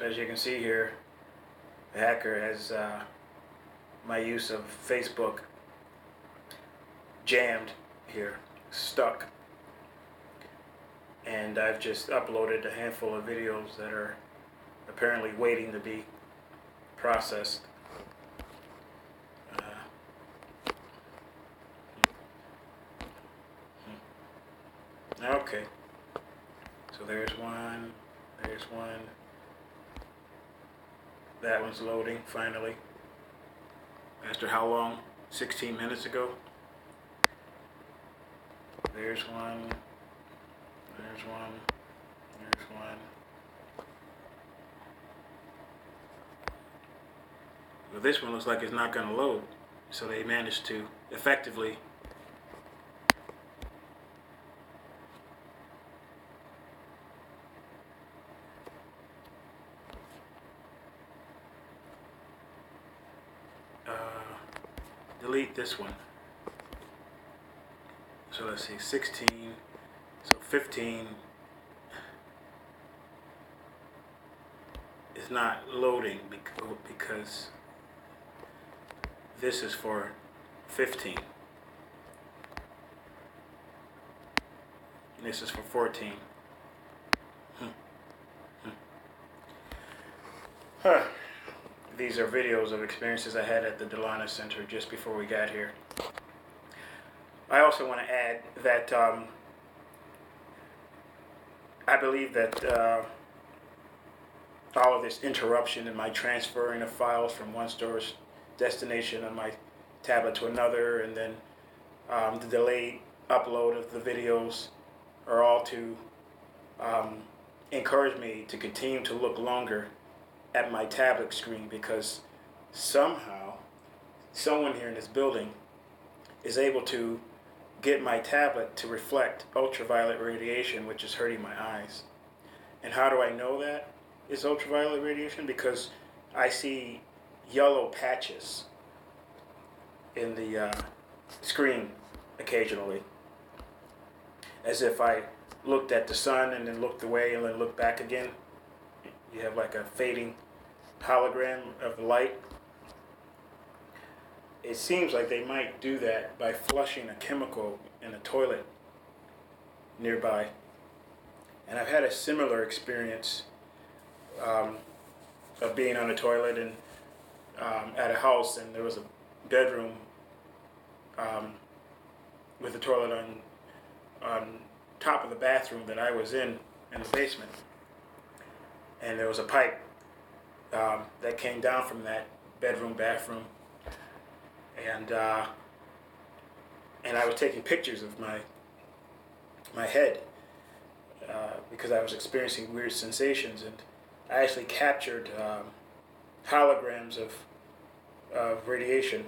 So as you can see here, the hacker has uh, my use of Facebook jammed here, stuck. And I've just uploaded a handful of videos that are apparently waiting to be processed. Uh, okay. So there's one, there's one. That one's loading finally. After how long? 16 minutes ago? There's one. There's one. There's one. Well, this one looks like it's not going to load. So they managed to effectively uh, delete this one. So let's see, 16, so 15 is not loading because this is for 15. And this is for 14. Hmm. Hmm. Huh. These are videos of experiences I had at the Delana Center just before we got here. I also want to add that um, I believe that uh, all of this interruption in my transferring of files from one storage destination on my tablet to another, and then um, the delayed upload of the videos are all to um, encourage me to continue to look longer at my tablet screen because somehow someone here in this building is able to get my tablet to reflect ultraviolet radiation, which is hurting my eyes. And how do I know that it's ultraviolet radiation? Because I see yellow patches in the uh, screen occasionally, as if I looked at the sun and then looked away and then looked back again. You have like a fading hologram of light. It seems like they might do that by flushing a chemical in a toilet nearby. And I've had a similar experience um, of being on a toilet and um, at a house, and there was a bedroom um, with a toilet on on top of the bathroom that I was in in the basement, and there was a pipe um, that came down from that bedroom bathroom, and uh, and I was taking pictures of my my head uh, because I was experiencing weird sensations, and I actually captured um, holograms of of radiation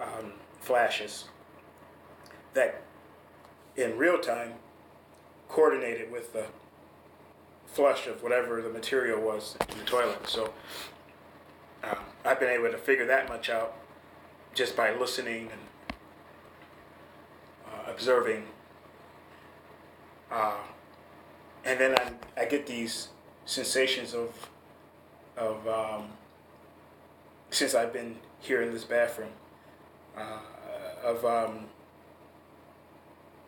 um, flashes that in real time coordinated with the flush of whatever the material was in the toilet. So um, I've been able to figure that much out just by listening and uh, observing. Uh, and then I, I get these sensations of of um, since I've been here in this bathroom uh, of um,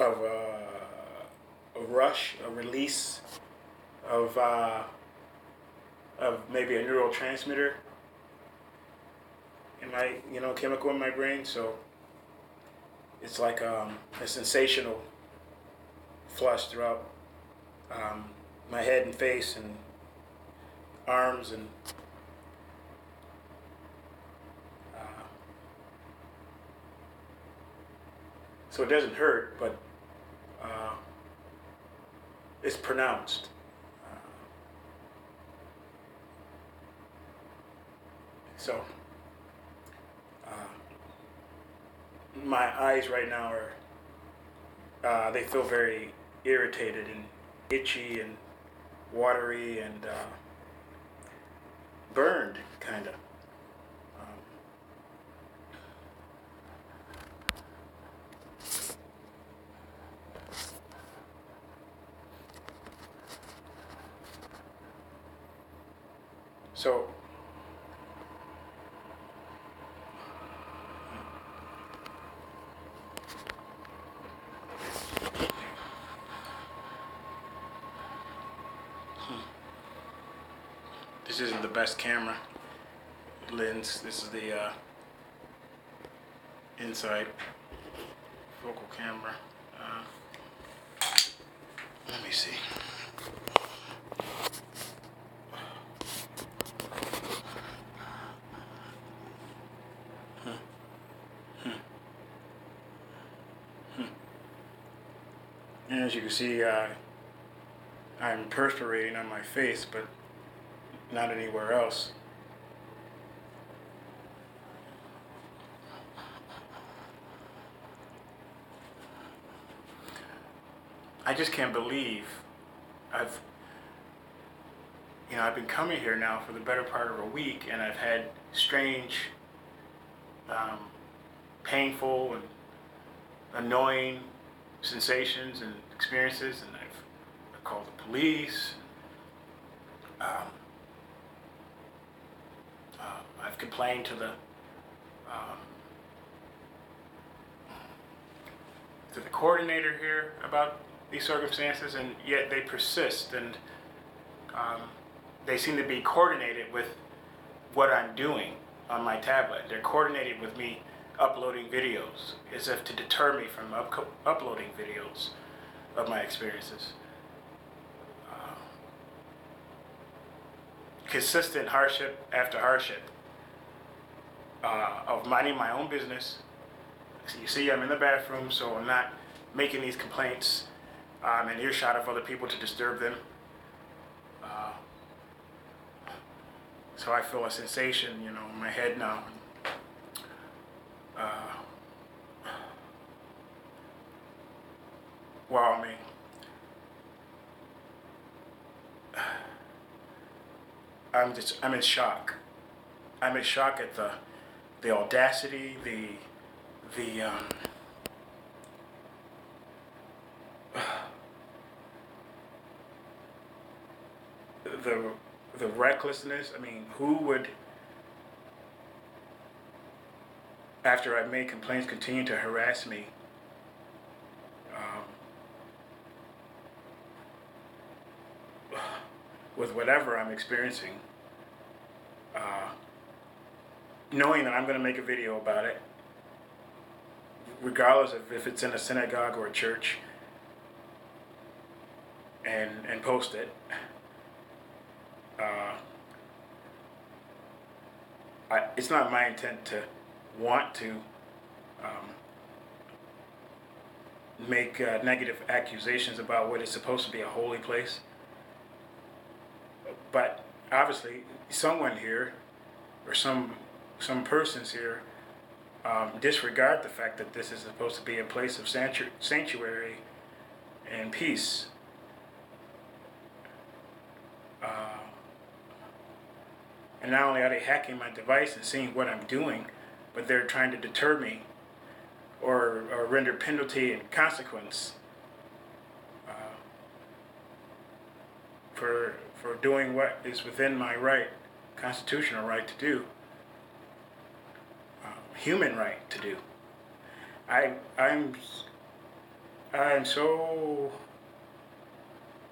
of uh, a rush, a release of uh, of maybe a neurotransmitter in my you know chemical in my brain. So it's like um, a sensational flush throughout um, my head and face and arms and uh, so it doesn't hurt, but uh, it's pronounced. So uh, my eyes right now are uh, they feel very irritated and itchy and watery and uh, burned, kind of. Um, So isn't the best camera lens. This is the uh, inside focal camera. Uh, let me see. As you can see, uh, I'm perforating on my face, but not anywhere else. I just can't believe I've, you know, I've been coming here now for the better part of a week, and I've had strange, um, painful, and annoying sensations and experiences, and I've, called the police. Um, I've complained to the um, to the coordinator here about these circumstances, and yet they persist, and um, they seem to be coordinated with what I'm doing on my tablet. They're coordinated with me uploading videos as if to deter me from up- uploading videos of my experiences. Uh, consistent hardship after hardship uh, of minding my own business. So you see, I'm in the bathroom, so I'm not making these complaints um, in earshot of other people to disturb them. Uh, so I feel a sensation, you know, in my head now. Uh, wow, I mean, I'm just, I'm in shock. I'm in shock at the, the audacity, the, the, um, the, the recklessness. I mean, who would, after I made complaints, continue to harass me? Um, with whatever I'm experiencing, uh, knowing that I'm going to make a video about it, regardless of if it's in a synagogue or a church, and and post it. Uh, I, it's not my intent to want to um, make uh, negative accusations about what is supposed to be a holy place. But obviously, someone here, or some some persons here, um, disregard the fact that this is supposed to be a place of sanctuary and peace. Uh, and not only are they hacking my device and seeing what I'm doing, but they're trying to deter me or, or render penalty and consequence uh, for, for doing what is within my right, constitutional right to do, human right to do. I, I'm, I'm so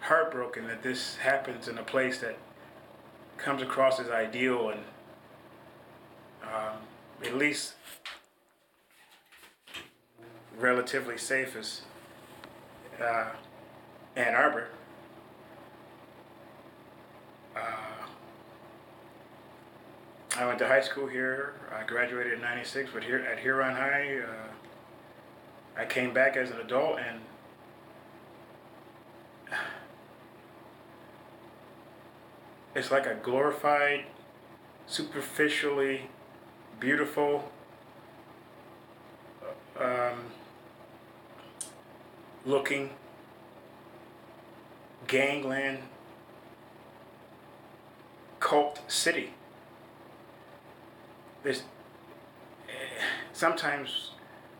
heartbroken that this happens in a place that comes across as ideal and um, at least relatively safe as uh, Ann Arbor. Uh, I went to high school here. I graduated in '96, but here at Huron High, uh, I came back as an adult and it's like a glorified, superficially beautiful, um, looking gangland cult city. There's sometimes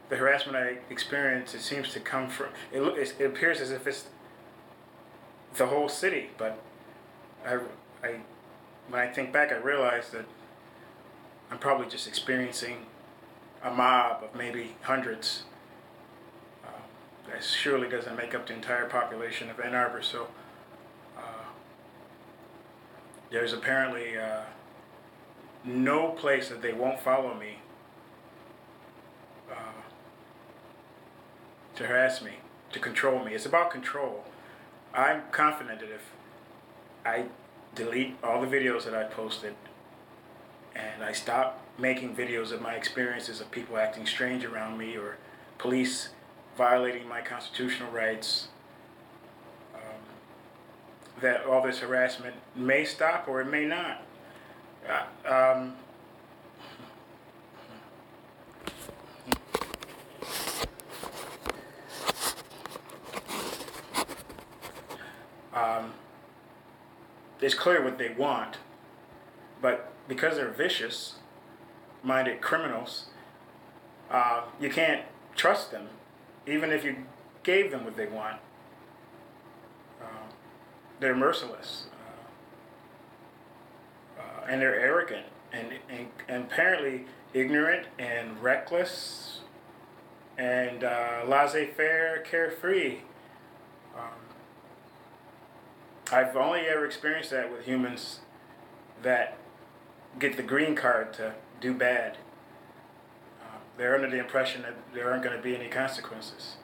the harassment I experience it seems to come from it, it appears as if it's the whole city, but I I when I think back, I realize that I'm probably just experiencing a mob of maybe hundreds. Um, that surely doesn't make up the entire population of Ann Arbor. So uh, there's apparently uh, no place that they won't follow me uh, to harass me, to control me. It's about control. I'm confident that if I delete all the videos that I posted and I stop making videos of my experiences of people acting strange around me or police violating my constitutional rights, um, that all this harassment may stop or it may not. Um, um, it's clear what they want, but because they're vicious, minded criminals, uh, you can't trust them, even if you gave them what they want. Uh, they're merciless, and they're arrogant, and, and, and, apparently ignorant and reckless, and uh, laissez-faire, carefree. Um, I've only ever experienced that with humans that get the green card to do bad. Uh, they're under the impression that there aren't going to be any consequences.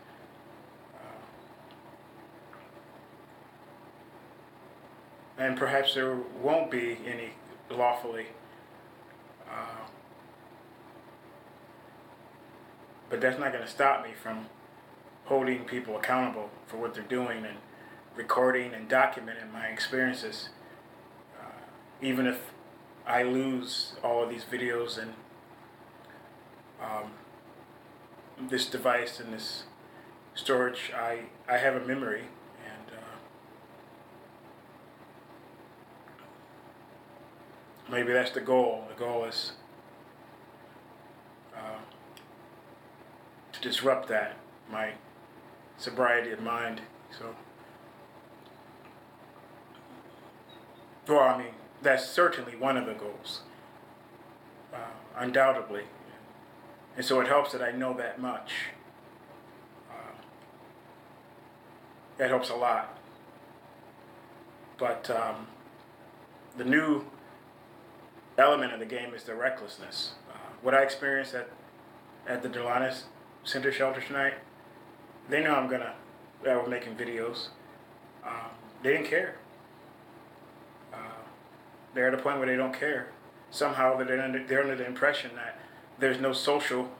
Uh, and perhaps there won't be any lawfully. Uh, but that's not going to stop me from holding people accountable for what they're doing and recording and documenting my experiences. Uh, even if I lose all of these videos and um, this device and this storage, I, I have a memory and uh, maybe that's the goal. The goal is uh, to disrupt that, my sobriety of mind. So. Well, I mean, that's certainly one of the goals, uh, undoubtedly. And so it helps that I know that much. Uh, that helps a lot. But um, the new element of the game is the recklessness. Uh, what I experienced at, at the Delonis Center Shelter tonight, they know I'm gonna, I was making videos. Um, they didn't care they're at a point where they don't care. Somehow they're under, they're under the impression that there's no social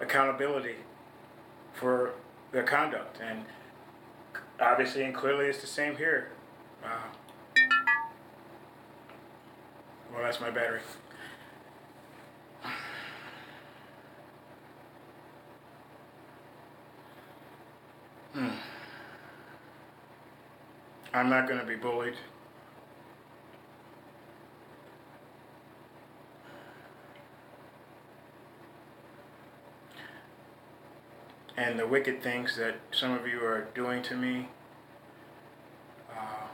accountability for their conduct. And obviously and clearly it's the same here. Uh, well, that's my battery. Hmm. I'm not going to be bullied. and the wicked things that some of you are doing to me. Uh,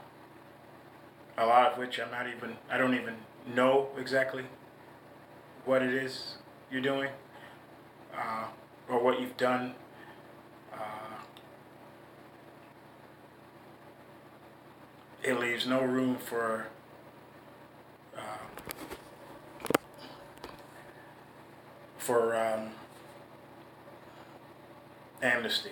a lot of which I'm not even, I don't even know exactly what it is you're doing uh, or what you've done. Uh, it leaves no room for uh, for um, amnesty.